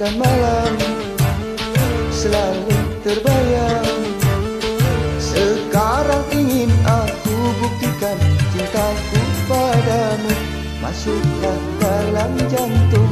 dan malam selalu terbayang. Sekarang ingin aku buktikan cintaku padamu. Masuklah dalam jantung.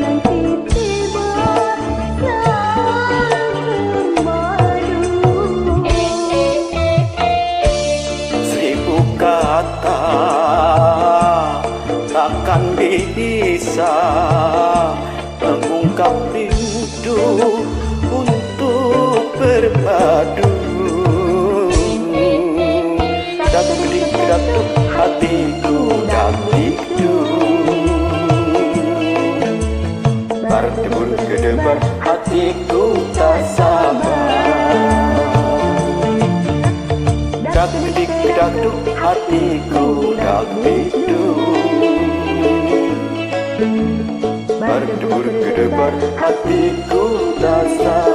难听。jatuh hatiku dangditu Berdebar-debar hatiku dasar